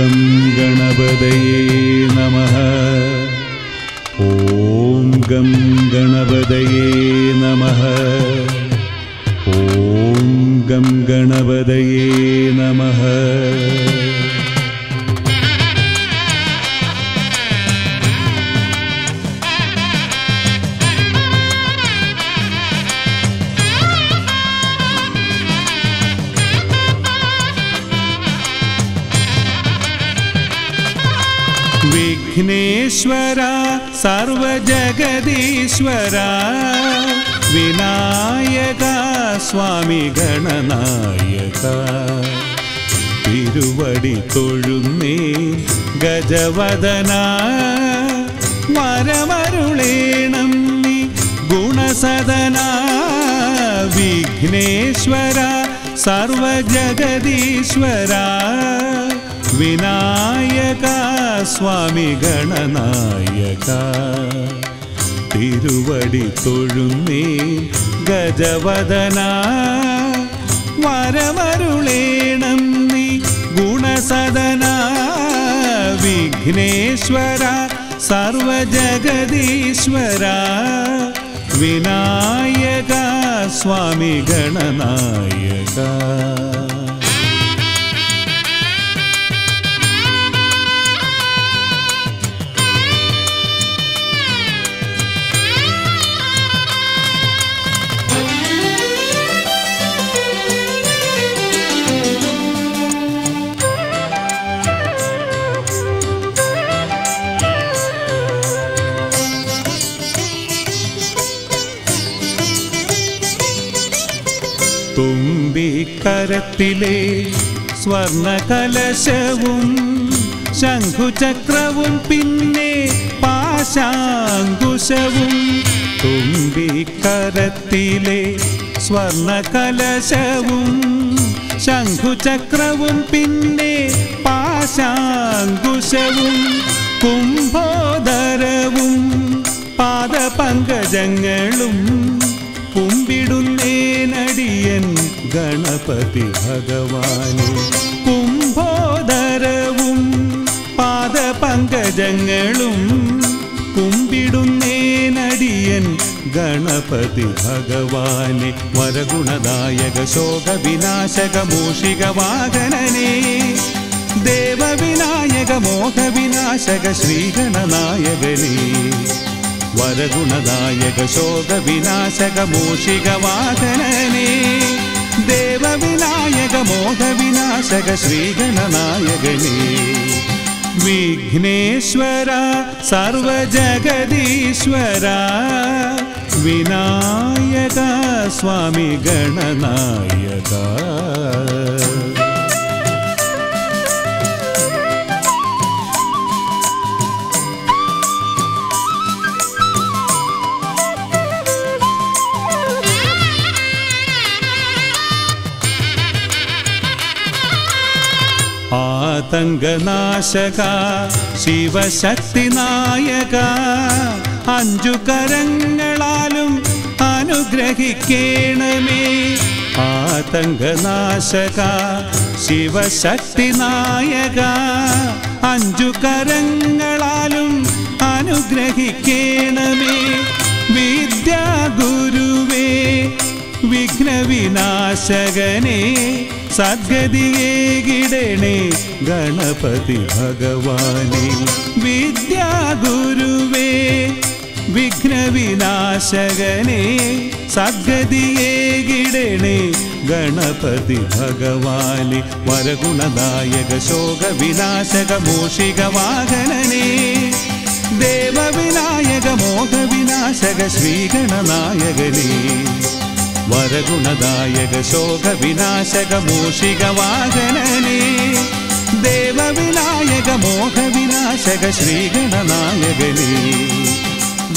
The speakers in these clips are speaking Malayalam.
गं गङ्गणपदये नमः। ॐ गं गणपदये नमः। ॐ गं गणपदये സർവജഗദീശ്വര വിനായക സ്വാമി ഗണനായക തിരുവടി തൊഴുന്നേ ഗജവദന വരമരുളേണം നീ ഗുണസദന. വിഘ്നേശ്വര സർവജഗദീശ്വര വിനായക സ്വാമി ഗണനായക. തിരുവടി തൊഴുന്നേ ഗജവദന. വരമരുളേണം നീ ഗുണസദന. വിഘ്നേശ്വര സർവജഗദീശ്വര. വിനായക സ്വാമി ഗണനായക. തുമ്പിക്കരത്തിലെ സ്വർണകലശവും ശംഖുചക്രവും പിന്നെ പാശാങ്കുശവും തുമ്പിക്കരത്തിലെ സ്വർണകലശവും ശംഖുചക്രവും പിന്നെ പാശാങ്കുശവും കുംഭോദരവും പാദപങ്കജങ്ങളും കുമ്പിടുന്നേനടിയൻ ഗണപതി ഭഗവാനെ. കുംഭോദരവും പാദപങ്കജങ്ങളും കുമ്പിടുന്നേനടിയൻ ഗണപതി ഭഗവാനെ. വരഗുണദായക ശോകവിനാശക മൂഷിക വാഹനനേ. ദേവവിനായക മോഹവിനാശക ശ്രീഗണനായകനേ വരഗുണദായക ശോകവിനാശക മൂഷിക വാഹനനെ. देवविनायक मोदविनाशक श्रीगणनाय गणे विघ्नेश्वरा सर्वजगदीश्वरा विनायका स्वामी गणनायका ആതങ്കനാശക ശിവശക്തി നായക അഞ്ചു കരങ്ങളാലും അനുഗ്രഹിക്കണമേ. ആതങ്കനാശക ശിവശക്തി നായക അഞ്ചു കരങ്ങളാലും അനുഗ്രഹിക്കേണമേ. വിദ്യാഗുരുവേ വിഘ്നവിനാശകനെ സദ്ഗതിയേകിടണേ ഗണപതി ഭഗവാനെ. വിദ്യാഗുരുവേ വിഘ്നവിനാശകനെ സദ്ഗതിയേകിടണേ ഗണപതി ഭഗവാനെ. വരഗുണദായക ശോക വിനാശക മോഷിക വാഹനനേ. ദേവവിനായക മോഹവിനാശക ശ്രീഗണനായകനേ. വരഗുണദായക ശോക വിനാശക മൂഷിക വാഹനനെ ദേവവിനായക മോഹവിനാശക ശ്രീഗണനായകനേ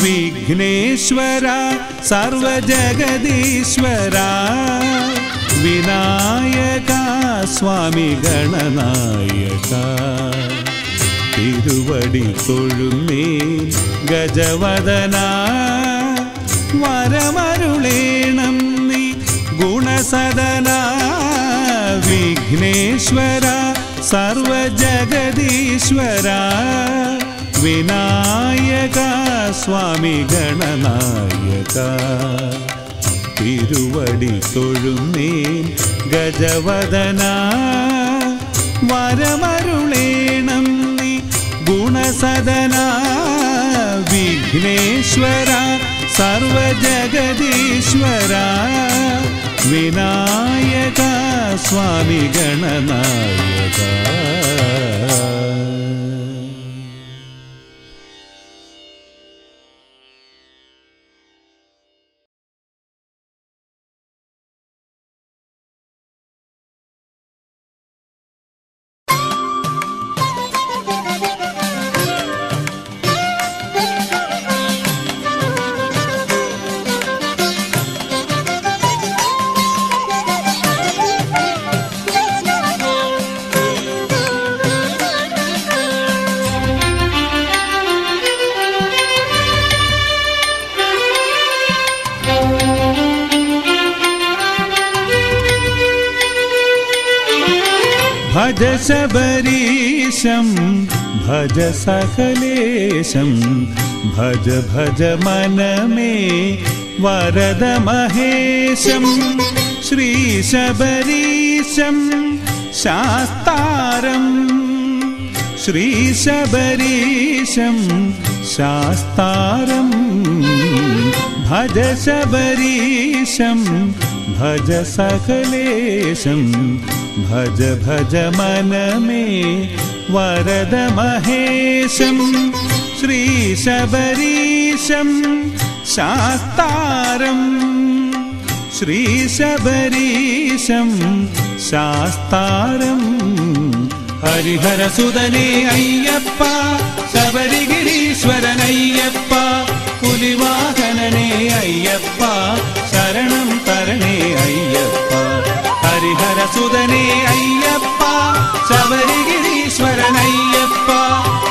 വിഘ്നേശ്വര സർവജഗദീശ്വര. വിനായക സ്വാമി ഗണനായക തിരുവടി തൊഴുന്നേ ഗജവദന. വരമരുളേണം നീ ഗുണസദന വിഘ്നേശ്വര സർവജഗദീശ്വര വിനായക സ്വാമി ഗണനായക തിരുവടി തൊഴുന്നേൻ ഗജവദന വരമരുളേണം നീ ഗുണസദന വിഘ്നേശ്വര विनायक स्वामि गणनायक। शबरीशं भज सकलेशं भज भज मन मे वरद महेशं। श्रीशबरीशं शास्तारम् श्रीशबरीशं शास्तारम् भज शबरीशं भज सकलेशम् भज भज मन मे वरद महेशं श्रीशबरीशं शास्तारम्। श्रीशबरीशं शास्तारम्। हरिहरसुदने अय्यप्पा शबरिगिरीश्वरनय्यप्पा पुलिवाहनने अय्यप्पा शरणं तरणे अय्यप्प। അയ്യപ്പ ശരണം തരണേ അയ്യപ്പ ഹരിഹരസുതനേ അയ്യപ്പ ശബരിഗിരീശ്വരനയ്യപ്പ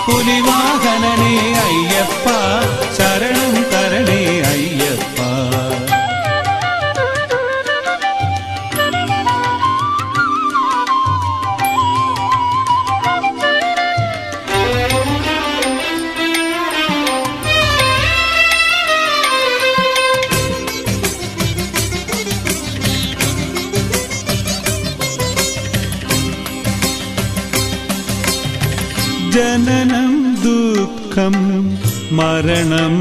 പുലിവാഹനനേ അയ്യപ്പ ശരണം മരണം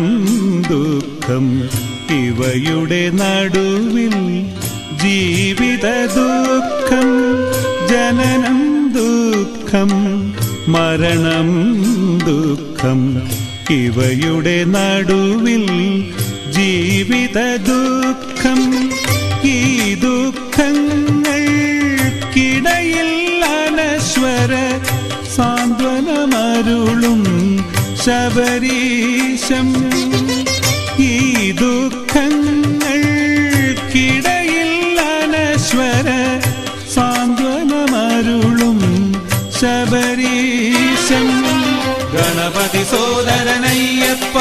ദുഃഖം ഇവയുടെ നടുവിൽ ജീവിത ദുഃഖം ജനനം ദുഃഖം മരണം ദുഃഖം ഇവയുടെ നടുവിൽ ജീവിത ദുഃഖം. ശബരീശം. ഈ ദുഃഖങ്ങൾക്കിടയിൽ അനശ്വര സാന്ത്വനമരുളും ശബരീശം. ഗണപതി സോദരനയ്യപ്പ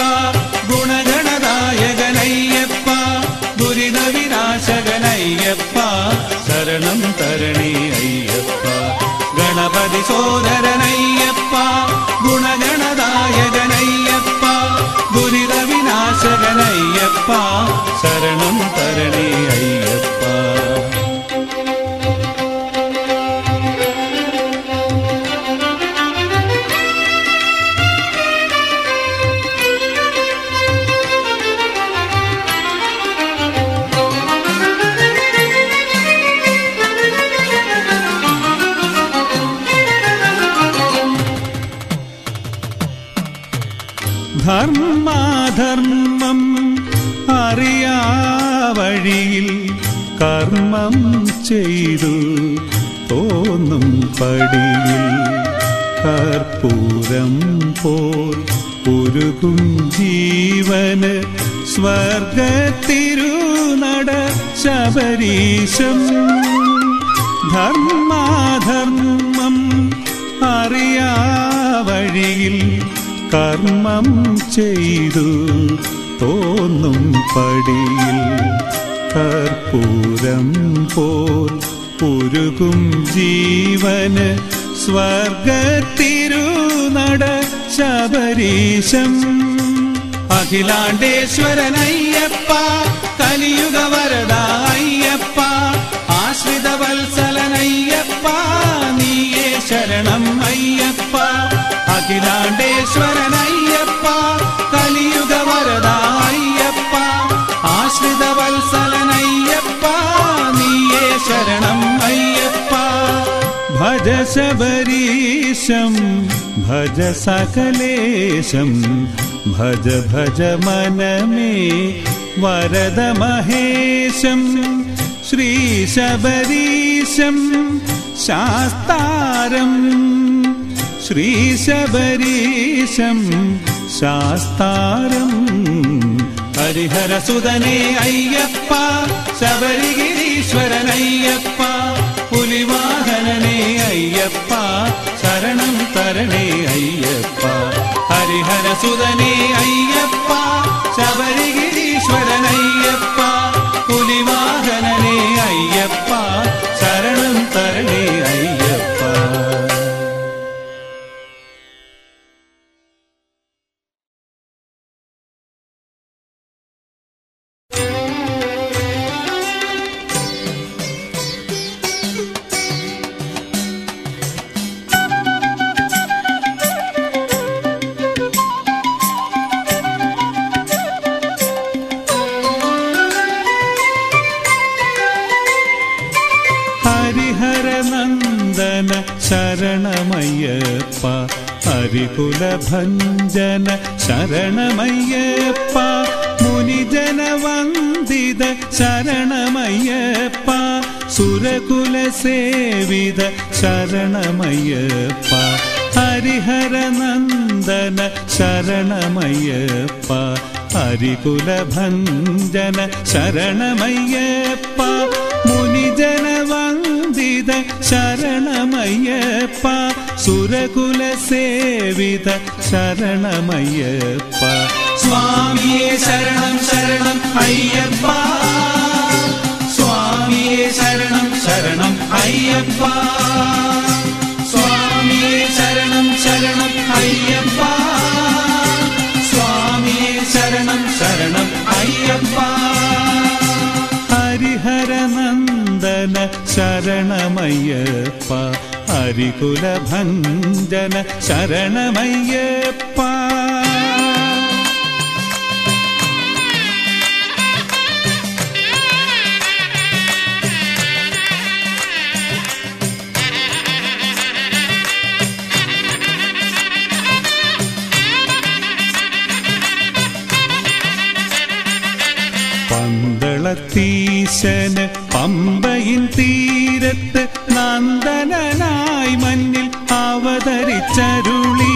ഗുണഗണദായകനയ്യപ്പ ദുരിതവിനാശകനയ്യപ്പ ശരണം തരണേ അയ്യപ്പ. ഗണപതി സോദരനയ്യപ്പ ശബരീശം ധർമാധർമ്മം അറിയാ വഴിയിൽ കർമ്മം ചെയ്തു തോന്നും പടിയിൽ. കർപ്പൂരം പോൽ ഉരുകും ജീവന് സ്വർഗത്തിരുനട ശബരീശം. അഖിലാണ്ടേശ്വരനയ്യപ്പ കലിയുഗ വരദ അയ്യപ്പ ആശ്രിത വത്സലനയ്യപ്പ നീയേ ശരണം അയ്യപ്പ. അഖിലാണ്ടേശ്വരനയ്യപ്പ കലിയുഗ വരദ അയ്യപ്പ ആശ്രിത വത്സലനയ്യപ്പ നീയേ ശരണം അയ്യപ്പ भज शबरीशम् भज सकलेशं भज भज मनमे वरद महेशम् श्रीशबरीशं शास्तारम् श्रीशबरीशं शास्तारम् हरिहरसुदने अय्यप्पा शबरिगिरीश्वरनय्यप्पा അയ്യപ്പ ശബരിഗിരീശ്വരനയ്യപ്പ പുലിവാഹനനേ അയ്യപ്പ ശരണം തരണേ അയ്യപ്പ ഹരിഹരസുതനേ അയ്യപ്പ ശബരിഗിരീശ്വരനയ്യപ്പ ശരണമയ്യപ്പ മുനിജനവന്ദിത ശരണമയ്യപ്പ സുരകുല സേവിത ശരണമയ്യപ്പ ഹരിഹരനന്ദന ശരണമയ്യപ്പ ഹരികുലഭഞ്ജന ശരണമയ്യപ്പ മുനിജനവന്ദിത ശരണമയ്യപ്പ സുരകുല സേവിത ശരണമയ്യപ്പ സ്വാമിയെ ശരണം ശരണം അയ്യപ്പ സ്വാമിയെ ശരണം ശരണം അയ്യപ്പ സ്വാമിയെ ശരണം ശരണം അയ്യപ്പ സ്വാമിയെ ശരണം ശരണം അയ്യപ്പ ഹരിഹരനന്ദന ശരണമയ്യപ്പ ഹരികുലഭഞ്ജന ശരണമയ്യപ്പ. പന്തളത്തീശന് പമ്പയിൻ തീരത്ത് നന്ദനായി മഞ്ഞിൽ അവതരിച്ചരുളി.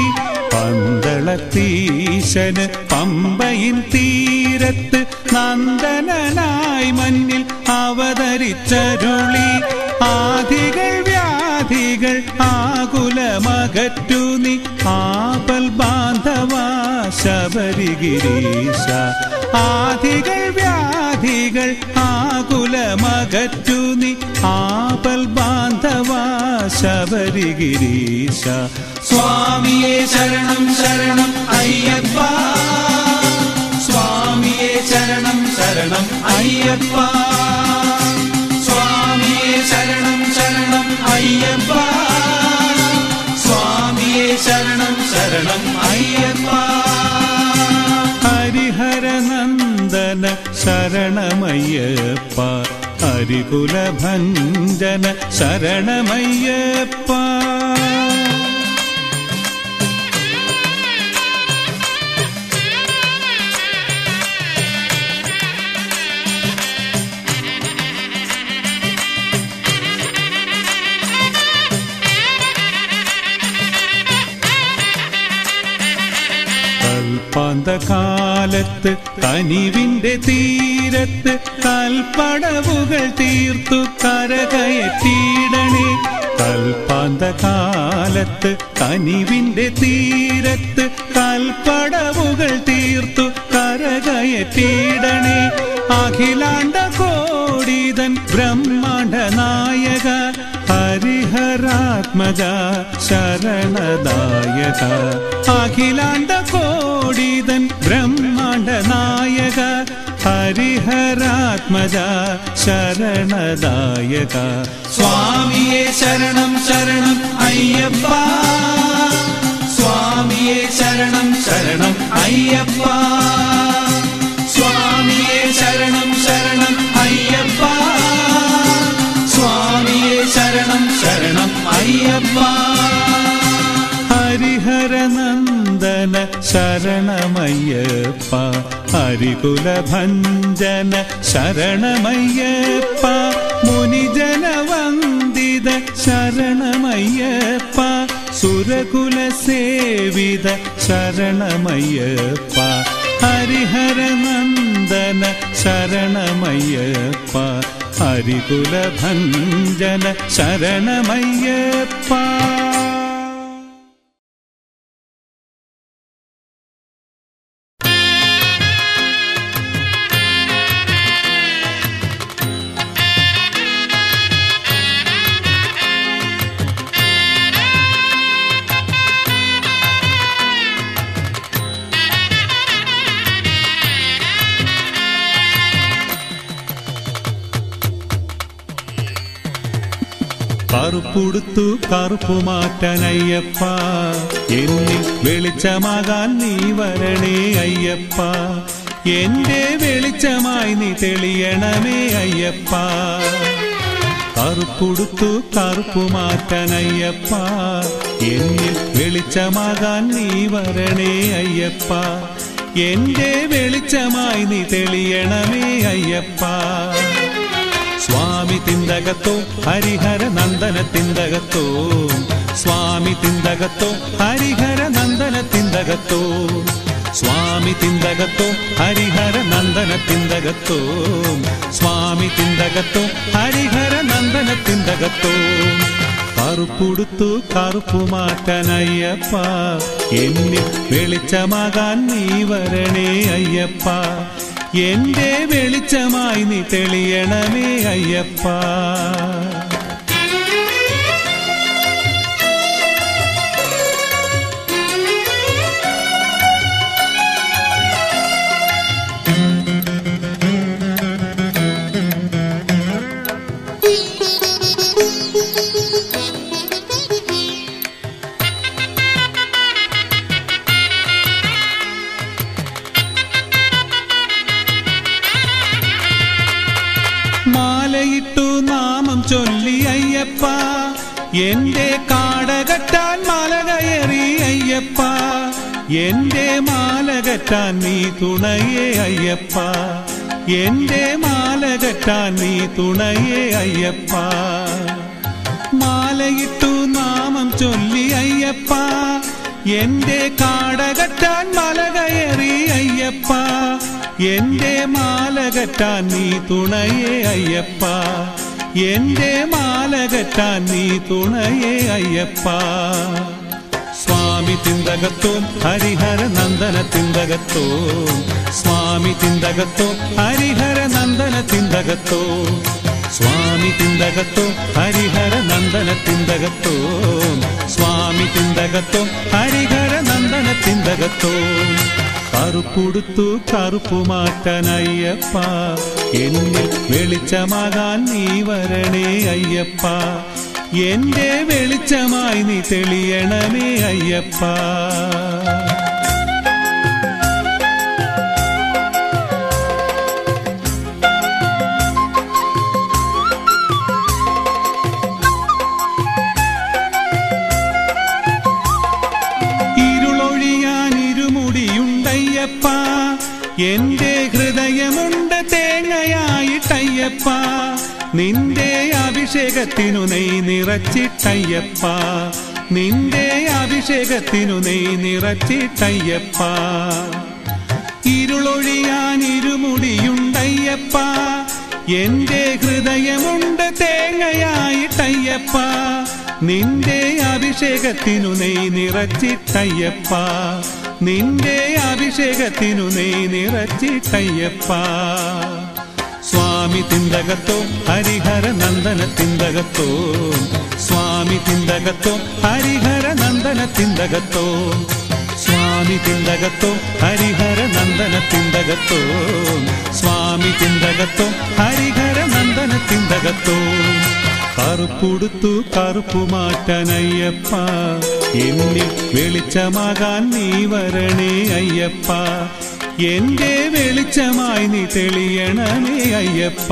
പന്തളത്തീശന് പമ്പയിൻ തീരത്ത് നന്ദനായി മഞ്ഞിൽ അവതരിച്ചരുളി. ആദികൾ വ്യാധികൾ ആകുലമകറ്റു നീ. ആപൽ ബാന്ധവ ശബരിഗിരീശ ആധികൾ വ്യാധികൾ ആകുലമകറ്റു നീ. ആപൽ ബാന്ധവ ശബരിഗിരീശ സ്വാമിയെ ശരണം ശരണം അയ്യപ്പ. സ്വാമിയെ ശരണം ശരണം അയ്യപ്പ. ശരണം അയ്യപ്പ സ്വാമിയെ ശരണം ശരണം അയ്യപ്പ ഹരിഹരനന്ദന ശരണമയ്യപ്പ ഹരികുലഭഞ്ജന ശരണമയ്യപ്പ കൽപ്പാന്തകാലത്ത് തനിവിന്റെ തീരത്ത് കൽപ്പടവുകൾ തീർത്തു കരകയറ്റിയിടണേ കൽപ്പാന്തകാലത്ത് തനിവിന്റെ തീരത്ത് കൽപ്പടവുകൾ തീർത്തു കരകയറ്റിയിടണേ അഖിലാണ്ട കോടിതൻ ബ്രഹ്മാണ്ട നായക ഹരിഹരാത്മജ ശരണദായക അഖിലാണ്ട കോടിതൻ ബ്രഹ്മാണ്ട നായക ഹരിഹരാത്മജ ശരണദായക സ്വാമിയെ ശരണം ശരണം അയ്യപ്പ സ്വാമിയെ ശരണം അയ്യപ്പ ഹരിഹരനന്ദന ശരണമയ്യപ്പ ഹരികുലഭഞ്ജന ശരണമയ്യപ്പ മുനിജനവന്ദിത ശരണമയ്യപ്പ സുരകുല സേവിത ശരണമയ്യപ്പ ഹരിഹരനന്ദന ശരണമയ്യപ്പ हरिकुलभञ्जन शरणमय्यप्पा। കറുപ്പു മാറ്റാനയ്യപ്പ എന്നിൽ വെളിച്ചമാകാൻ നീ വരണേ അയ്യപ്പ. എന്റെ വെളിച്ചമായി നീ തെളിയണമേ അയ്യപ്പ. കറുപ്പുടുത്തു കറുപ്പു മാറ്റാനയ്യപ്പ എന്നിൽ വെളിച്ചമാകാൻ നീ വരണേ അയ്യപ്പ. എന്റെ വെളിച്ചമായി നീ തെളിയണമേ അയ്യപ്പ. സ്വാമി തിന്തകത്തോ ഹരിഹര നന്ദന തിന്തകത്തോ. തിന്തകത്തോ ഹരിഹര നന്ദന തിന്തകത്തോ സ്വാമി തിന്തകത്തോ ഹരിഹര നന്ദന തിന്തകത്തോ സ്വാമി തിന്തകത്തോ ഹരിഹര നന്ദന തിന്തകത്തോ കറുപ്പുടുത്തു കറുപ്പു മാറ്റാനയ്യപ്പ എന്നിൽ വെളിച്ചമാകാൻ നീ വരണേ അയ്യപ്പ. എന്റെ വെളിച്ചമായി നീ തെളിയണമേ അയ്യപ്പ. എന്റെ മാലകറ്റാൻ നീ തുണയേ അയ്യപ്പ. എന്റെ മാലകറ്റാൻ നീ തുണയേ അയ്യപ്പ. മാലയിട്ടു നാമം ചൊല്ലി അയ്യപ്പ. എന്റെ കാടകറ്റാൻ മലകയറി അയ്യപ്പ. എന്റെ മാലകറ്റാൻ നീ തുണയേ അയ്യപ്പ. എന്റെ മാലകറ്റാൻ നീ തുണയേ അയ്യപ്പ. സ്വാമി തിന്തകത്തോ ഹരിഹര നന്ദന തിന്തകത്തോ സ്വാമി തിന്തകത്തോ ഹരിഹര നന്ദന തിന്തകത്തോ സ്വാമി തിന്തകത്തോ ഹരിഹര നന്ദന തിന്തകത്തോ സ്വാമി തിന്തകത്തോ ഹരിഹര നന്ദന തിന്തകത്തോ കറുപ്പുടുത്തു കറുപ്പു മാറ്റാനയ്യപ്പ എന്നിൽ വെളിച്ചമാകാൻ നീ വരണേ അയ്യപ്പ. എന്റെ വെളിച്ചമായി നീ തെളിയണമേ അയ്യപ്പ. ഇരുളൊഴിയാൻ എന്റെ ഹൃദയമുണ്ട് തേങ്ങയായിട്ടയ്യപ്പ. നിന്റെ അഭിഷേകത്തിനു നെയ് നിറച്ചിട്ടയ്യപ്പ. നിന്റെ അഭിഷേകത്തിനു നെയ് നിറച്ചിട്ടയ്യപ്പ. ഇരുളൊഴിയാൻ ഇരുമുടിയുണ്ടയ്യപ്പ. എന്റെ ഹൃദയമുണ്ട് തേങ്ങയായിട്ടയ്യപ്പ. നിന്റെ അഭിഷേകത്തിനു നെയ് നിറച്ചിട്ടയ്യപ്പ. നിന്റെ അഭിഷേകത്തിനു നെയ് നിറച്ചിട്ടയ്യപ്പ. സ്വാമി തിന്തകത്തോ ഹരിഹര നന്ദന തിന്തകത്തോ. സ്വാമി തിന്തകത്തോ ഹരിഹര നന്ദന തിന്തകത്തോ. സ്വാമി തിന്തകത്തോ ഹരിഹര നന്ദന തിന്തകത്തോ. സ്വാമി തിന്തകത്തോ ഹരിഹര നന്ദന തിന്തകത്തോ. കറുപ്പുടുത്തു കറുപ്പു മാറ്റനയ്യപ്പ എന്നിൽ വെളിച്ചമാകാൻ നീ വരണേ അയ്യപ്പ. എന്റെ വെളിച്ചമായി നീ തെളിയണമേ അയ്യപ്പ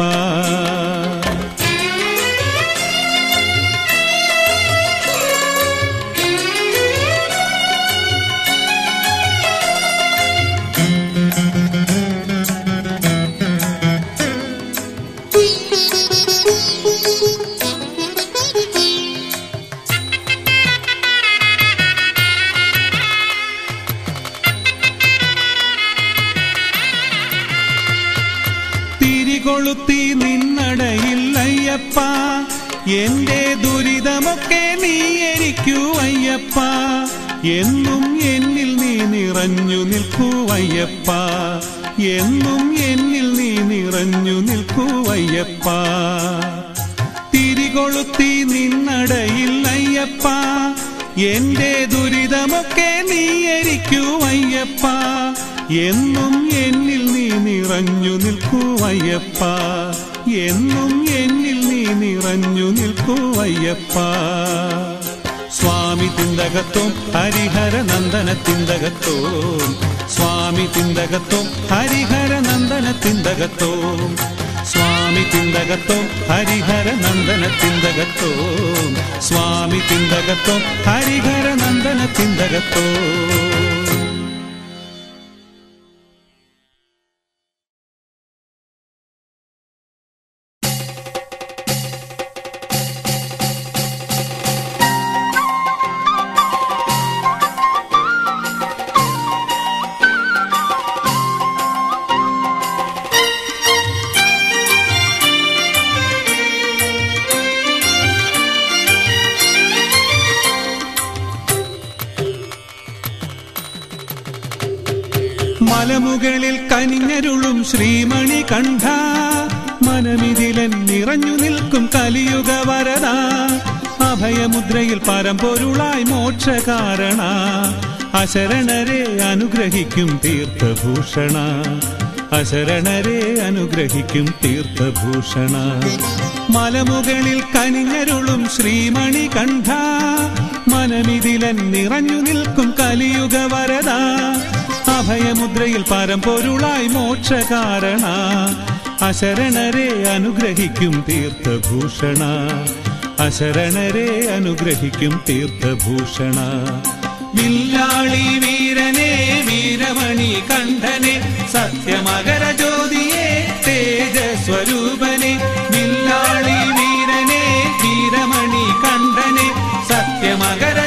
എന്റെ ദുരിതമൊക്കെ നീ എനിക്കൂ അയ്യപ്പ. എന്നും എന്നിൽ നീ നിറഞ്ഞു നിൽക്കൂ അയ്യപ്പ. എന്നും എന്നിൽ നീ നിറഞ്ഞു നിൽക്കൂ അയ്യപ്പ. തിരികൊളുത്തി നിന്നടയിൽ അയ്യപ്പ. എന്റെ ദുരിതമൊക്കെ നീ എനിക്കു അയ്യപ്പ. എന്നും എന്നിൽ നീ നിറഞ്ഞു നിൽക്കൂ അയ്യപ്പ. എന്നും എന്നിൽ നീ നിറഞ്ഞു നിൽക്കൂ അയ്യപ്പ. സ്വാമി തിന്തകത്തും ഹരിഹര നന്ദന തിന്തകത്തും സ്വാമി തിന്തകത്തും ഹരിഹര നന്ദന തിന്തകത്തും സ്വാമി തിന്തകത്തും ഹരിഹര നന്ദന തിന്തകത്തും സ്വാമി തിന്തകത്തും ഹരിഹര നന്ദന തിന്തകത്തോ പരമ്പൊരുളായി മോക്ഷകാരണ. അശരണരെ അനുഗ്രഹിക്കും തീർത്ഥഭൂഷണ. അശരണരെ അനുഗ്രഹിക്കും തീർത്ഥഭൂഷണ. മലമുകളിൽ കനിഞ്ഞരുളും ശ്രീമണി കണ്ഠ മനമിതിലൻ നിറഞ്ഞു നിൽക്കും കലിയുഗ വരദ. അഭയമുദ്രയിൽ പരമ്പൊരുളായി മോക്ഷകാരണ. അശരണരെ അനുഗ്രഹിക്കും തീർത്ഥഭൂഷണ. അശരണരെ അനുഗ്രഹിക്കും തീർത്ഥഭൂഷണ. വില്ലാളി വീരനെ വീരമണി കണ്ഠനെ സത്യമകര ജ്യോതിയെ തേജസ്വരൂപനെ. വില്ലാളി വീരനെ വീരമണി കണ്ഠനെ സത്യമകര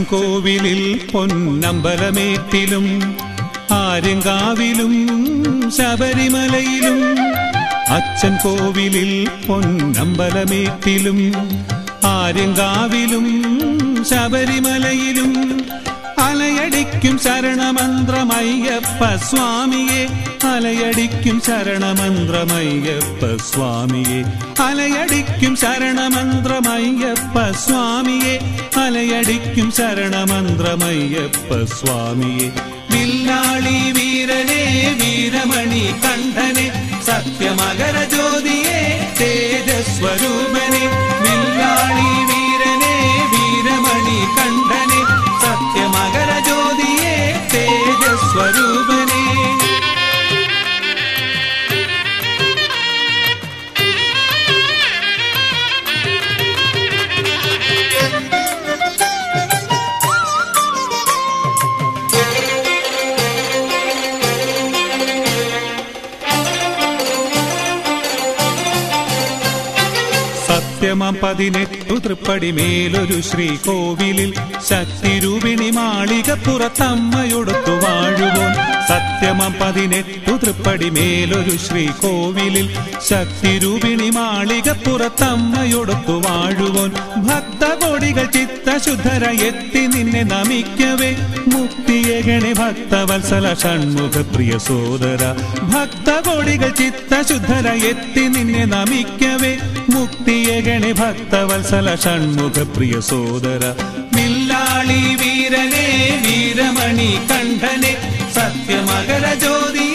കോവിലിൽ പൊന്നമ്പലമേറ്റിലും ആര്യങ്കാവിലും ശബരിമലയിലും അച്ഛൻ കോവിലിൽ പൊന്നമ്പലമേറ്റിലും ആര്യങ്കാവിലും ശബരിമലയിലും. അലയടിക്കും ശരണമന്ത്രമയ്യപ്പ സ്വാമിയെ. അലയടിക്കും ശരണമന്ത്രമയ്യപ്പ സ്വാമിയെ. അലയടിക്കും ശരണമന്ത്രമയ്യപ്പ സ്വാമിയെ. അലയടിക്കും ശരണമന്ത്രമയ്യപ്പ സ്വാമിയെ. വില്ലാളി വീരനെ വീരമണി കണ്ഠനെ സത്യമകര ജ്യോതിയെ തേജസ്വരൂപനെ. വില്ലാളി स्वरूपने സത്യമം പതിനെട്ട് തൃപ്പടി മേലൊരു ശ്രീകോവിലിൽ ശക്തിരൂപിണി മാളിക പുറത്തമ്മയൊടുത്തു വാഴുവോൻ സത്യമം പതിനെട്ടു തൃപ്പടി മേലൊരു ശ്രീകോവിലിൽ ശക്തിരൂപിണി മാളിക പുറത്തമ്മയൊടുത്തു വാഴുവോൻ ഭക്തകോടികൾ ചിത്തശുദ്ധര എത്തി നിന്നെ നമിക്കവേ. മുക്തിയകണി ഭക്തവത്സല ഷൺമുഖ പ്രിയ സോദര. ഭക്തകോടികൾ ചിത്തശുദ്ധര എത്തി നിന്നെ നമിക്കവേ. മുക്തിയകണി ഭക്തവത്സല ഷൺമുഖ പ്രിയ സോദര. വില്ലാളി വീരനെ വീരമണി കണ്ഠനെ സത്യമകര ജ്യോതിയെ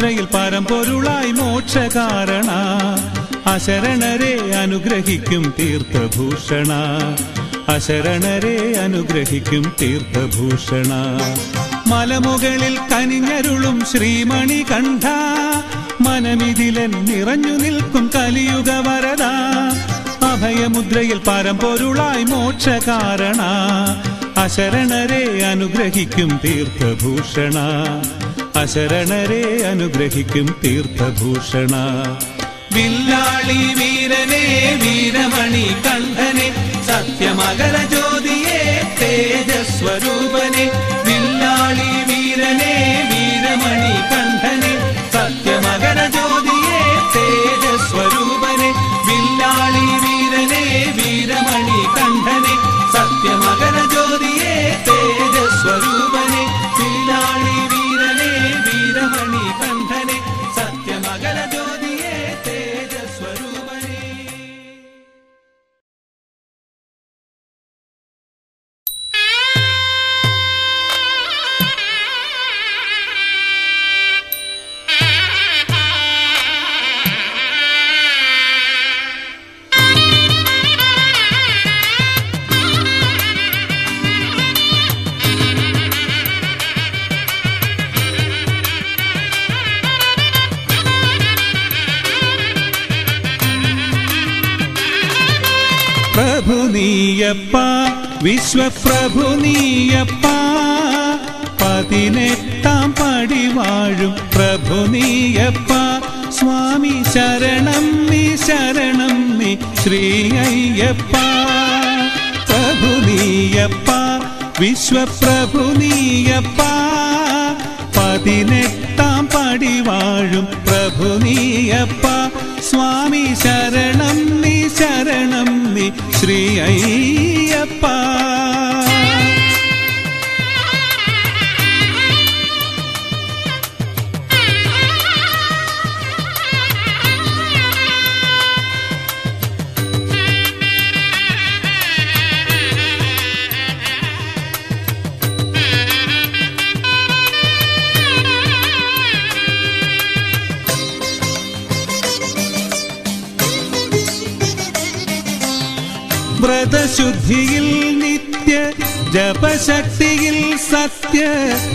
അഭയമുദ്രയിൽ പരമ്പൊരുളായി മോക്ഷകാരണ. അശരണരെ അനുഗ്രഹിക്കും തീർത്ഥഭൂഷണ. അശരണരെ അനുഗ്രഹിക്കും തീർത്ഥഭൂഷണ. മലമുകളിൽ കനിഞ്ഞരുളും ശ്രീമണി കണ്ഠ മനമിതിലൻ നിറഞ്ഞു നിൽക്കും കലിയുഗ വരദ. അഭയമുദ്രയിൽ പരമ്പൊരുളായി മോക്ഷകാരണ. അശരണരെ അനുഗ്രഹിക്കും തീർത്ഥഭൂഷണ. അശരണരെ അനുഗ്രഹിക്കും തീർത്ഥഭൂഷണ. വില്ലാളി വീരനെ വീരമണി കണ്ഠനെ സത്യമകര ജ്യോതിയെ തേജസ്വരൂപനെ. വില്ലാളി വീരനെ വീരമണി കണ്ഠനെ സത്യമകര ജ്യോതിയെ തേജസ്വരൂപനെ വിശ്വപ്രഭു നീയപ്പ പതിനെട്ടാം പടി വാഴും പ്രഭു നീയപ്പ സ്വാമി ശരണം നീ ശരണം നീ ശ്രീ അയ്യപ്പ പ്രഭു നീയപ്പ വിശ്വപ്രഭു നീയപ്പ പതിനെട്ടാം പടി വാഴും പ്രഭു നീയപ്പ സ്വാമി ശരണം നീ ശരണം നീ ശ്രീ അയ്യപ്പ വ്രതശുദ്ധിയിൽ നിത്യ ജപശക്തിയിൽ സത്യ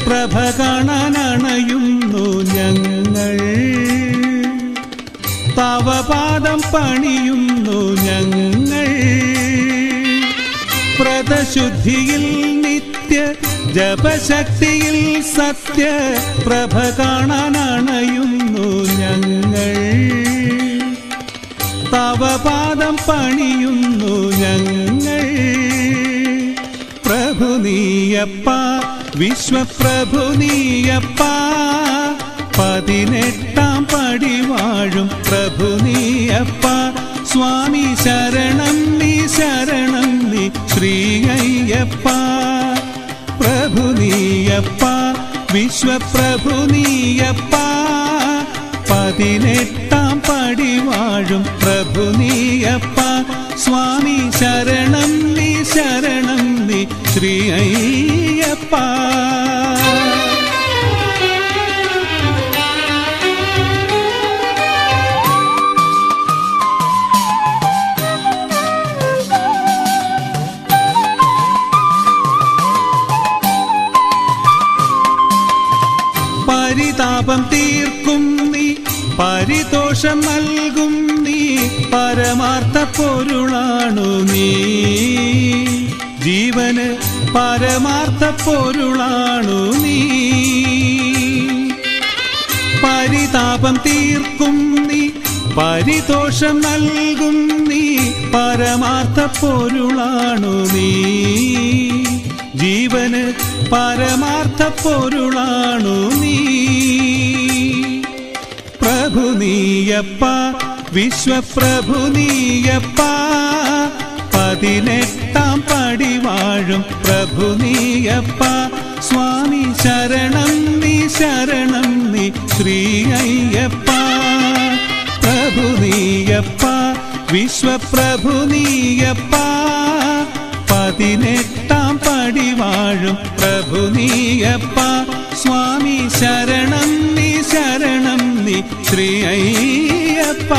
പ്രഭ കാണാനണയുന്നു ഞങ്ങൾ. തവപാദം പണിയുന്നു ഞങ്ങൾ. വ്രതശുദ്ധിയിൽ നിത്യ ജപശക്തിയിൽ സത്യ പ്രഭ കാണാനണയുന്നു ഞങ്ങൾ. തവപാദം പണിയുന്നു ഞങ്ങൾ. പ്രഭു നീയപ്പ വിശ്വപ്രഭു നീയപ്പ പതിനെട്ടാം പടി വാഴും പ്രഭു നീയപ്പ. സ്വാമി ശരണം നീ ശരണം നീ ശ്രീ അയ്യപ്പ പ്രഭു നീയപ്പ വിശ്വപ്രഭു നീയപ്പ പതിനെട്ടാം പടി വാഴും പ്രഭു നീയപ്പ. സ്വാമി ശരണം നീ ശരണം നീ ശ്രീ അയ്യപ്പ. പരിതാപം തീർക്കും നീ. പരിതോഷം നൽകും നീ പരമാർത്ഥ പൊരുളാണു നീ. ജീവന് പരമാർത്ഥ പൊരുളാണു നീ. പരിതാപം തീർക്കും നീ പരിതോഷം നൽകും നീ പരമാർത്ഥ പൊരുളാണു നീ. ജീവന് പരമാർത്ഥ പൊരുളാണു നീ. പ്രഭു നീയപ്പ വിശ്വപ്രഭു നീയപ്പ. പതിനെട്ടാം പടി വാഴും പ്രഭു നീയപ്പ. സ്വാമി ശരണം നീ ശരണം നീ ശ്രീ അയ്യപ്പ പ്രഭു നീയപ്പ വിശ്വപ്രഭു നീയപ്പ. പതിനെട്ടാം പടി വാഴും പ്രഭു നീയപ്പ. സ്വാമി ശരണം നീ ശരണം നീ ശ്രീ അയ്യപ്പ.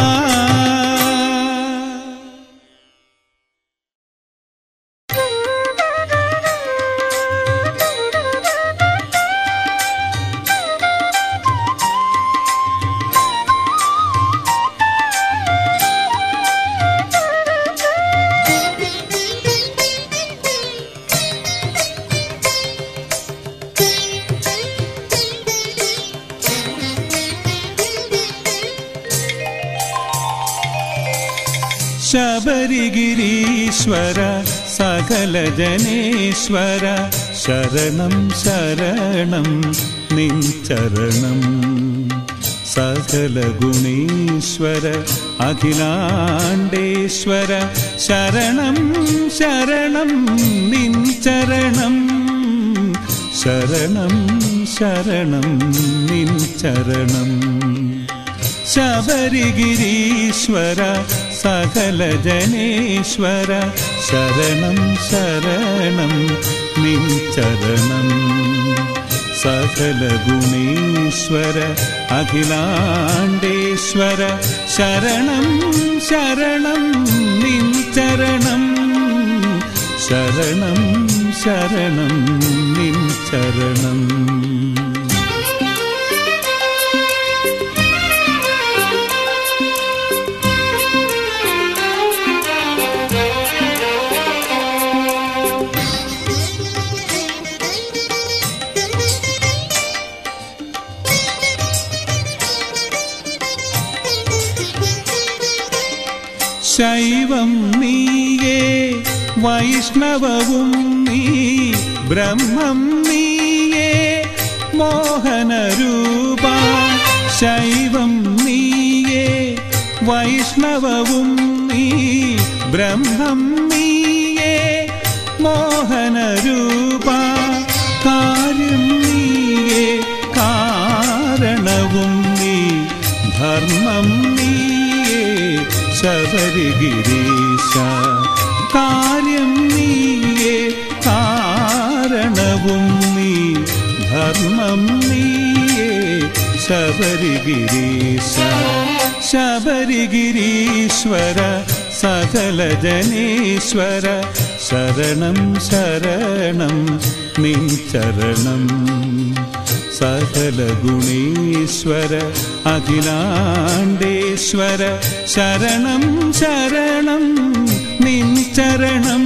ശബരിഗിരീശ്വര സകല ജനേശ്വര ശരണം ശരണം നിൻ ചരണം. സകല ഗുണീശ്വര അഖിലാണ്ടേശ്വര ശരണം ശരണം നിൻ ചരണം. ശരണം ശരണം നിൻ ചരണം. ശബരിഗിരീശ്വര സകല ജനേശ്വര ശരണം ശരണം നിൻ ചരണം. സകല ഗുണേശ്വര അഖിലാണ്ടേശ്വര ശരണം ശരണം നിൻ ചരണം. ശരണം ശരണം നിൻ ചരണം. ശൈവം നീയേ വൈഷ്ണവവും നീ ബ്രഹ്മം നീയേ മോഹനരൂപ ശൈവം നീയേ വൈഷ്ണവവും നീ ബ്രഹ്മം നീയേ മോഹനരൂപ കാര്യം നീയേ കാരണവും നീ ധർമ്മം ശബരിഗിരീശ കാര്യം നീയേ കാരണവും നീ ധർമ്മം നീയേ ശബരിഗിരീശ. ശബരിഗിരീശ്വര സകല ജനീശ്വര ശരണം ശരണം നിൻ ചരണം. സകല ഗുണേശ്വര അഖിലാണ്ടേശ്വര ശരണം ശരണം നിൻ ചരണം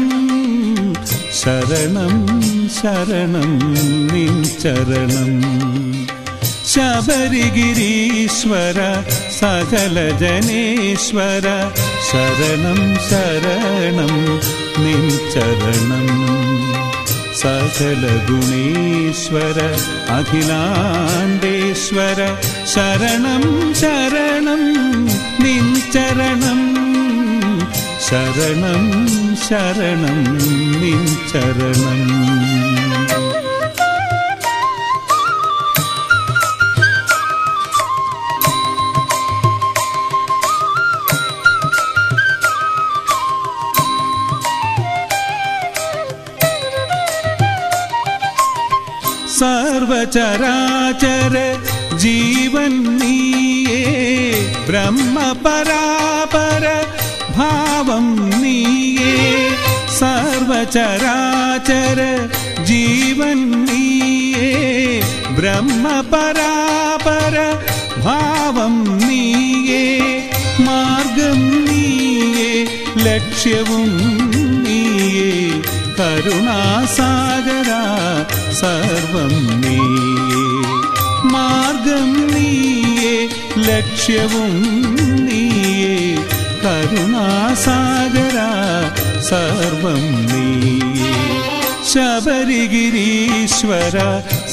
ശരണം ശരണം നിൻ ചരണം ശബരിഗിരീശ്വര സകല ജനേശ്വര ശരണം ശരണം നിൻ ചരണം സകല ഗുണേശ്വര അഖിലാണ്ടേശ്വര ശരണം ശരണം നിൻ ചരണം ശരണം ശരണം നിൻ ചരണം സർവചരാചര ജീവൻ നീയേ ബ്രഹ്മപരാപര ഭാവം നീയേ സർവചരാചര ജീവൻ നീയേ ബ്രഹ്മപരാപര ഭാവം നീയേ മാർഗം നീയേ ലക്ഷ്യവും നീയേ കരുണാസാഗര സർവം നീയേ. മാർഗം നീയേ ലക്ഷ്യവും നീയേ. കരുണാസാഗര സർവം നീയേ. ശബരിഗിരീശ്വര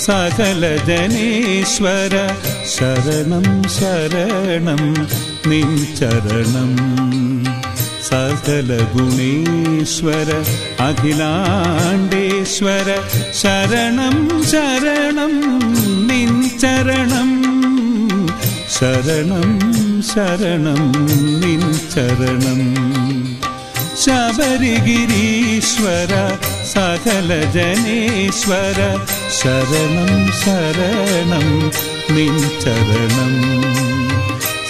സകല ജനേശ്വര ശരണം ശരണം നിൻ ചരണം. സകല ഗുണേശ്വര അഖിലാണ്ടേശ്വര ശരണം ശരണം നിൻ ചരണം. ശരണം ശരണം നിൻ ചരണം. ശബരിഗിരീശ്വര സകല ജനേശ്വര ശരണം ശരണം നിൻ ചരണം.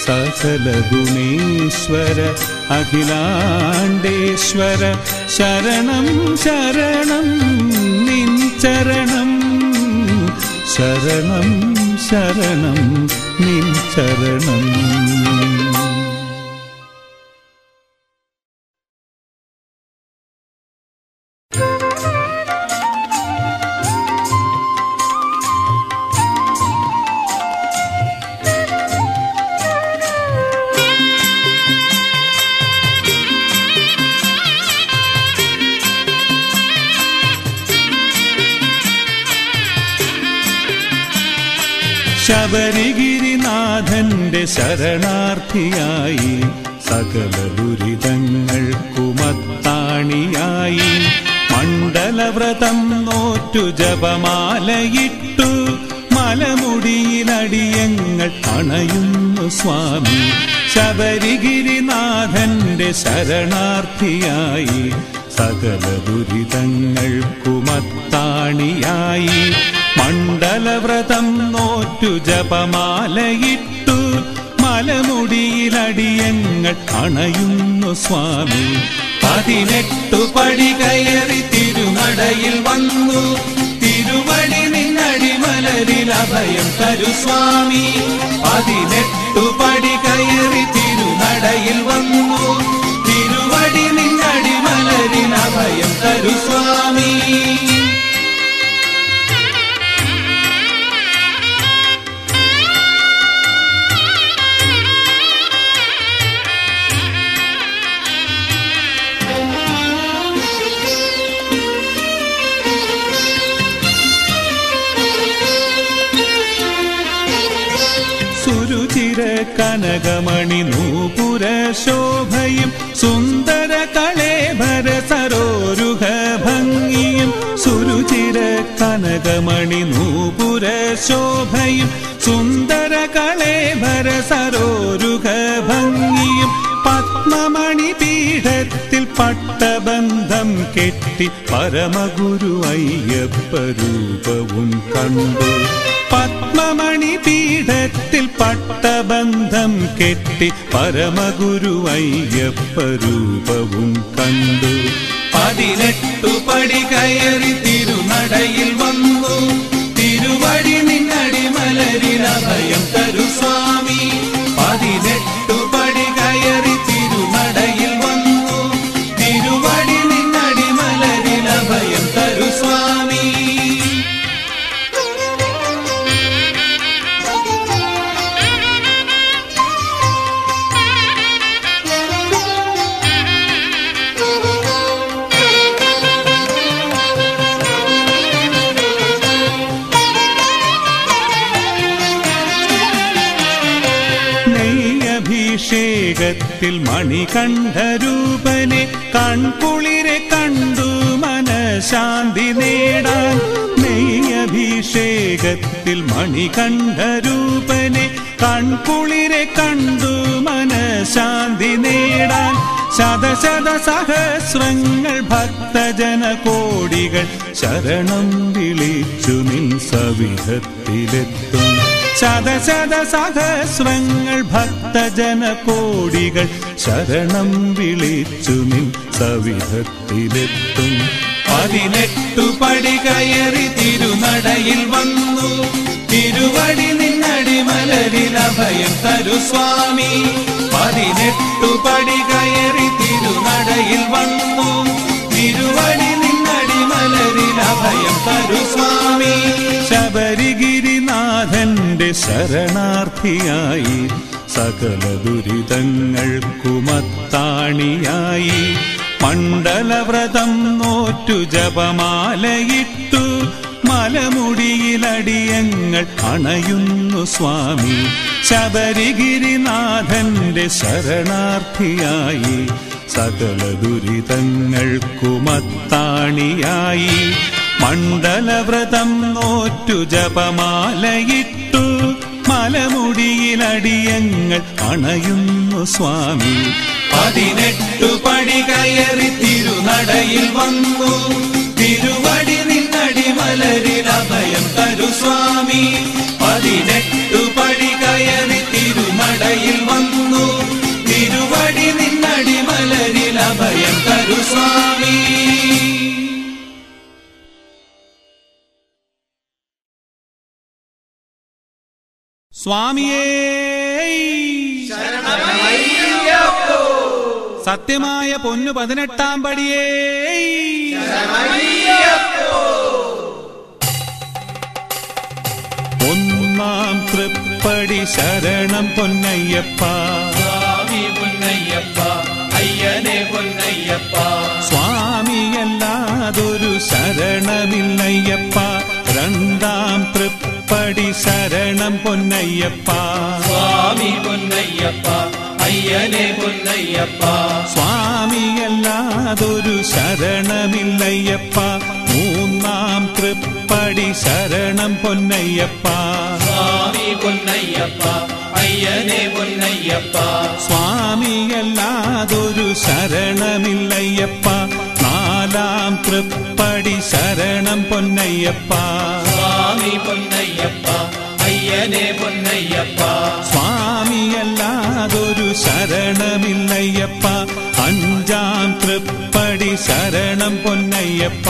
സകല ഗുണേശ്വര അഖിലാണ്ടേശ്വര ശരണം ശരണം നിൻ ചരണം. ശരണം ശരണം നിൻ ചരണം. ശരണാർത്ഥിയായി സകല ദുരിതങ്ങൾക്കുമത്താണിയായി. മണ്ഡലവ്രതം നോറ്റു ജപമാലയിട്ടു മലമുടിയിലടിയങ്ങൾ അണയുന്നു സ്വാമി. ശബരിഗിരിനാഥന്റെ ശരണാർത്ഥിയായി സകല ദുരിതങ്ങൾക്കുമത്താണിയായി. മണ്ഡലവ്രതം നോറ്റു ജപമാലയിട്ടു മലമുടിയിലടിയങ്ങൾ അണയുന്നു സ്വാമി. പതിനെട്ടു പടി കയറി തിരുനടയിൽ വന്നു. തിരുവടി നിന്നടിമലരിൽ അഭയം തരു സ്വാമി. പതിനെട്ടു പടി കയറി തിരുനടയിൽ വന്നു. തിരുവടി നിന്നടിമലരിൽ അഭയം തരു സ്വാമി. കനകമണി നൂപുര ശോഭയും സുന്ദര കളേഭര സരോരുഹ ഭംഗിയും സുരുചിര കനകമണി നൂപുര ശോഭയും സുന്ദര കളേഭര സരോരുഹ ഭംഗിയും പത്മമണി പീഠത്തിൽ പട്ടബന്ധം കെട്ടി പരമഗുരു അയ്യപ്പ രൂപവും കണ്ടു. പട്ടബന്ധം കെട്ടി പരമഗുരു അയ്യപ്പരൂപവും കണ്ടു. പതിനെട്ടു പടി കയറി തിരുനടയിൽ വന്നു. തിരുവടി നിന്നടി മലരിൽ അഭയം തരു സ്വാമി. നെയ്യഭിഷേകത്തിൽ മണികണ്ഠരൂപനെ കൺകുളിരെ കണ്ടു മനശാന്തി നേടാൻ നെയ്യഭിഷേകത്തിൽ മണികണ്ഠരൂപനെ കൺകുളിരെ കണ്ടു മനശാന്തി നേടാൻ ശതശത സഹസ്രങ്ങൾ ഭക്തജന കോടികൾ ശരണം വിളിച്ചു നിൻ സവിധത്തിലെത്തും. ശതശത സഹസ്രങ്ങൾ ഭക്തജന കോടികൾ ശരണം വിളിച്ചു നിൻ സവിധത്തിലെത്തും. പതിനെട്ടു പടി കയറി തിരുനടയിൽ വന്നു. തിരുവടി നിന്നടി മലരിൽ അഭയം തരു സ്വാമി. പതിനെട്ടു പടി കയറി തിരുനടയിൽ വന്നു. തിരുവടി നിന്നടി മലരിൽ അഭയം തരു സ്വാമി. ശബരിഗിരിനാഥന്റെ ശരണാർത്ഥിയായി സകല ദുരിതങ്ങൾക്കുമത്താണിയായി. മണ്ഡലവ്രതം നോറ്റു ജപമാലയിട്ടു മലമുടിയിലടിയങ്ങൾ അണയുന്നു സ്വാമി. ശബരിഗിരിനാഥന്റെ ശരണാർത്ഥിയായി സകല ദുരിതങ്ങൾക്കുമത്താണിയായി. മണ്ഡലവ്രതം നോറ്റു ജപമാലയിട്ടു മലമുടിയിലടിയങ്ങൾ അണയുന്നു സ്വാമി. പതിനെട്ടു പടി കയറി തിരുനടയിൽ വന്നു. തിരുവടി നിന്നടി മലരിൽ അഭയം തരു സ്വാമി. പതിനെട്ടു പടി കയറി തിരുനടയിൽ വന്നു. തിരുവടി നിന്നടി മലരിൽ അഭയം തരു സ്വാമി. സ്വാമിയേ സത്യമായ പൊന്നു പതിനെട്ടാം പടിയേ ഒന്നാം തൃപ്പടി ശരണം പൊന്നയ്യപ്പ സ്വാമി പൊന്നയ്യപ്പ അയ്യനെ പൊന്നയ്യപ്പ സ്വാമിയല്ലാതൊരു ശരണമില്ലയ്യപ്പ രണ്ടാം തൃപ്പടി ശരണം പൊന്നയ്യപ്പ സ്വാമി പൊന്നയ്യപ്പ അയ്യനെ പൊന്നയ്യപ്പ സ്വാമിയല്ലാതൊരു ശരണമില്ലയ്യപ്പ മൂന്നാം തൃപ്പടി ശരണം പൊന്നയ്യപ്പ സ്വാമി പൊന്നയ്യപ്പ അയ്യനെ പൊന്നയ്യപ്പ സ്വാമിയല്ലാതൊരു ശരണമില്ലയ്യപ്പ നാലാം തൃപ്പടി ശരണം പൊന്നയ്യപ്പ സ്വാമി പൊന്നയ്യപ്പ അയ്യനെ പൊന്നയ്യപ്പ സ്വാമിയല്ലാതൊരു ശരണമില്ലയ്യപ്പ അഞ്ചാം തൃപ്പടി ശരണം പൊന്നയ്യപ്പ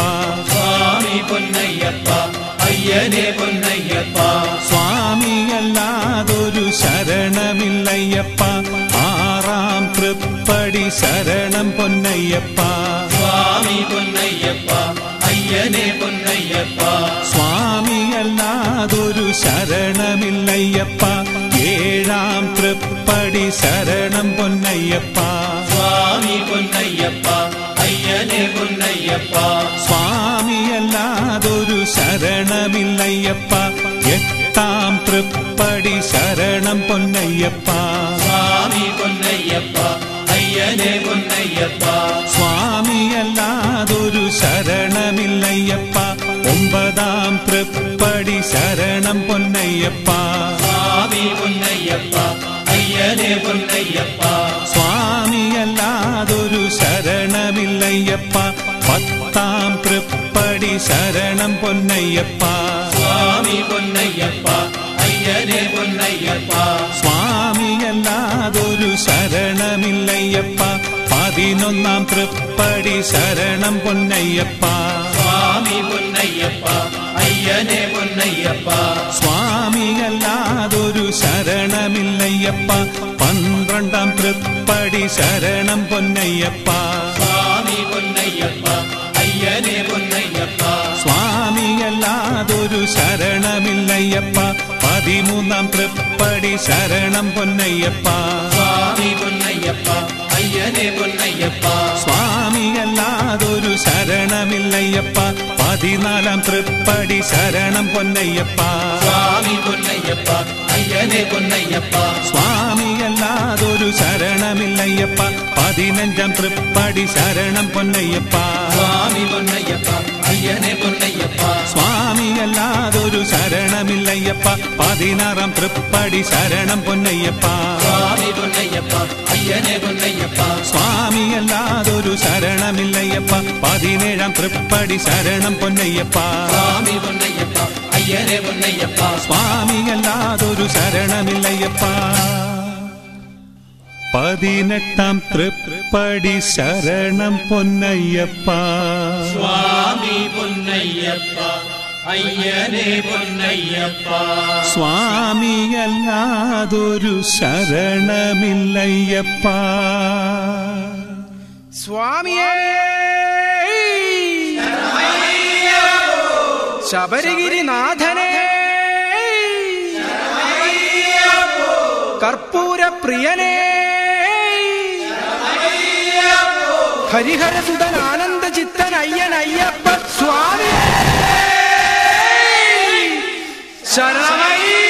സ്വാമി പൊന്നയ്യപ്പ അയ്യനെ പൊന്നയ്യപ്പ സ്വാമിയല്ലാതൊരു ശരണമില്ലയ്യപ്പ ആറാം തൃപ്പടി ശരണം പൊന്നയ്യപ്പ സ്വാമി പൊന്നയ്യപ്പ അയ്യനെ പൊന്നയ്യപ്പ സ്വാമിയല്ലാതൊരു ശരണമില്ലയ്യപ്പ ഏഴാം തൃപ്പടി ശരണം പൊന്നയ്യപ്പ സ്വാമി പൊന്നയ്യപ്പ അയ്യനെ പൊന്നയ്യപ്പ സ്വാമിയല്ലാതൊരു ശരണമില്ലയ്യപ്പ എട്ടാം തൃപ്പടി ശരണം പൊന്നയ്യപ്പ സ്വാമി പൊന്നയ്യപ്പ അയ്യനെ പൊന്നയ്യപ്പ സ്വാമിയല്ലാതൊരു ശരണമില്ലയ്യപ്പ ഒമ്പതാം തൃപ്പടി ശരണം പൊന്നയ്യപ്പ സ്വാമി പൊന്നയ്യപ്പ അയ്യനെ പൊന്നയ്യപ്പ സ്വാമിയല്ലാതൊരു ശരണമില്ലയ്യപ്പ പത്താം തൃപ്പടി ശരണം പൊന്നയ്യപ്പ സ്വാമി പൊന്നയ്യപ്പ അയ്യനെ പൊന്നയ്യപ്പ സ്വാമിയല്ലാതൊരു ശരണമില്ലയ്യപ്പ പതിനൊന്നാം തൃപ്പടി ശരണം പൊന്നയ്യപ്പ സ്വാമി പൊന്നയ്യപ്പ അയ്യനെ പൊന്നയ്യപ്പ സ്വാമിയല്ലാതൊരു ശരണമില്ലയ്യപ്പ പന്ത്രണ്ടാം തൃപ്പടി ശരണം പൊന്നയ്യപ്പ സ്വാമി പൊന്നയ്യപ്പ അയ്യനെ പൊന്നയ്യപ്പ സ്വാമിയല്ലാതൊരു ശരണമില്ലയ്യപ്പ. പതിമൂന്നാം തൃപ്പടി ശരണം പൊന്നയ്യപ്പ. സ്വാമി പൊന്നയ്യപ്പ അയ്യനെ പൊന്നയ്യപ്പ. സ്വാമിയല്ലാതൊരു ശരണമില്ലയ്യപ്പ. പതിനാലാം തൃപ്പടി ശരണം പൊന്നയ്യപ്പ സ്വാമി പൊന്നയ്യപ്പ അയ്യനെ പൊന്നയ്യപ്പ സ്വാമിയല്ലാതൊരു ശരണമില്ലയ്യപ്പ പതിനഞ്ചാം തൃപ്പടി ശരണം പൊന്നയ്യപ്പ സ്വാമി പൊന്നയ്യപ്പ അയ്യനെ പൊന്നയ്യപ്പ സ്വാമിയല്ലാതൊരു ശരണമില്ലയ്യപ്പ പതിനാറാം തൃപ്പടി ശരണം പൊന്നയ്യപ്പ സ്വാമി പൊന്നയ്യപ്പ അയ്യനെ പൊന്നയ്യപ്പ സ്വാമിയല്ലാതൊരു ശരണമില്ലയ്യപ്പ പതിനേഴാം തൃപ്പടി ശരണം പൊന്നയ്യപ്പ. സ്വാമി പൊന്നയ്യപ്പ അയ്യനെ പൊന്നയ്യപ്പ. സ്വാമിയല്ലാതൊരു ശരണമില്ലയ്യപ്പ. പതിനെട്ടാം തൃപ്പടി ശരണം പൊന്നയ്യപ്പ. സ്വാമി പൊന്നയ്യപ്പ അയ്യനെ പൊന്നയ്യപ്പ. സ്വാമിയല്ലാതൊരു ശരണമില്ലയ്യപ്പ. സ്വാമിയേ! ശബരിഗിരിനാഥനെ. കർപ്പൂരപ്രിയനെ. ഹരിഹരസുതൻ ആനന്ദ ചിത്തൻ അയ്യൻ അയ്യപ്പ സ്വാമി ശരണമയ്യപ്പോ